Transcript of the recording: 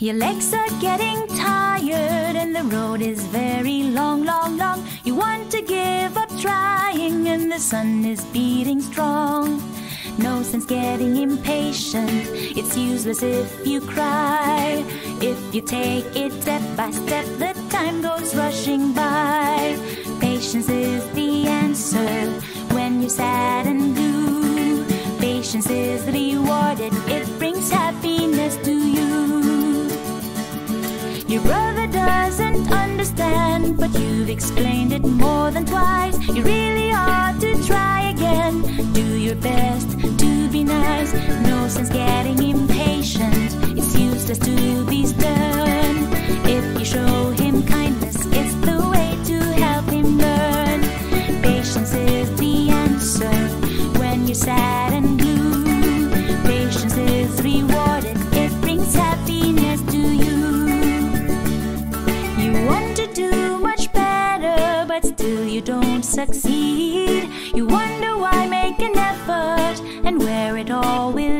Your legs are getting tired and the road is very long, long, long. You want to give up trying and the sun is beating strong. No sense getting impatient, it's useless if you cry. If you take it step by step, the time goes rushing by. Patience is the answer when you're sad and blue. Patience is rewarded, it Your brother doesn't understand, but you've explained it more than twice. You really succeed. You wonder why make an effort and where it all will